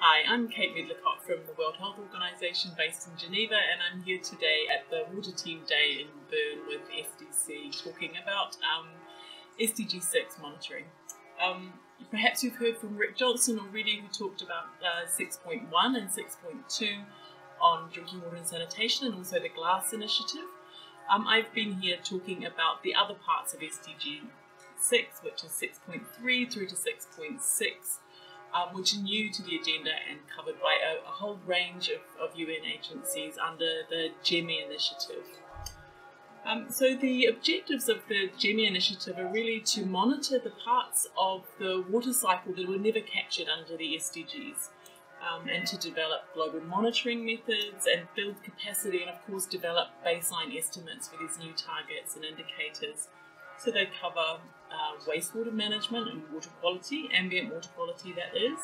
Hi, I'm Kate Medlicott from the World Health Organization based in Geneva, and I'm here today at the Water Team Day in Bern with SDC talking about um, SDG 6 monitoring. Um, perhaps you've heard from Rick Johnston already, who talked about uh, 6.1 and 6.2 on drinking water and sanitation, and also the GLAAS initiative. Um, I've been here talking about the other parts of SDG 6, which is 6.3 through to 6.6 um, which are new to the agenda and covered by a, a whole range of, of, UN agencies under the GEMI initiative. Um, so the objectives of the GEMI initiative are really to monitor the parts of the water cycle that were never captured under the SDGs. Um, and to develop global monitoring methods and build capacity and of course develop baseline estimates for these new targets and indicators so they cover uh, wastewater management and water quality, ambient water quality that is,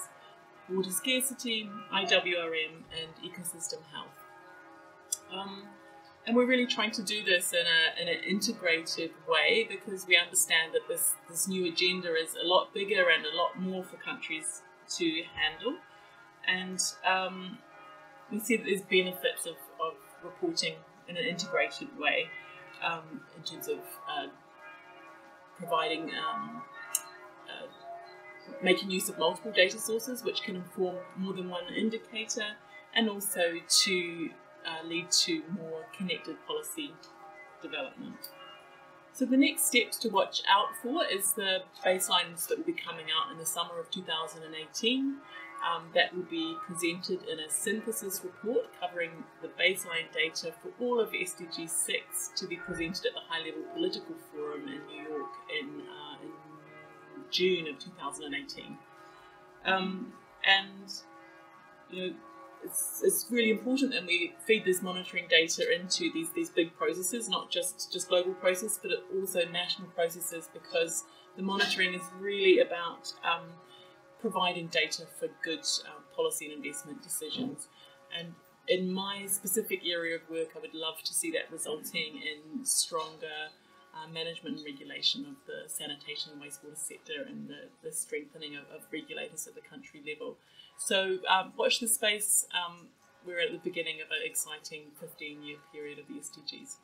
water scarcity, IWRM, and ecosystem health. Um, and we're really trying to do this in, a, in an integrated way because we understand that this, this new agenda is a lot bigger and a lot more for countries to handle. And um, we see that there's benefits of, of reporting in an integrated way um, in terms of uh, providing um, uh, making use of multiple data sources which can inform more than one indicator and also to uh, lead to more connected policy development. So the next steps to watch out for is the baselines that will be coming out in the summer of 2018 um, that will be presented in a synthesis report covering the baseline data for all of SDG 6 to be presented at the High Level Political Forum in New June of 2018. Um, and you know, it's, it's really important that we feed this monitoring data into these, these big processes, not just, just global processes, but also national processes, because the monitoring is really about um, providing data for good um, policy and investment decisions. And in my specific area of work, I would love to see that resulting in stronger uh, management and regulation of the sanitation and wastewater sector and the, the strengthening of, of, regulators at the country level. So um, watch this space. Um, we're at the beginning of an exciting 15 year period of the SDGs.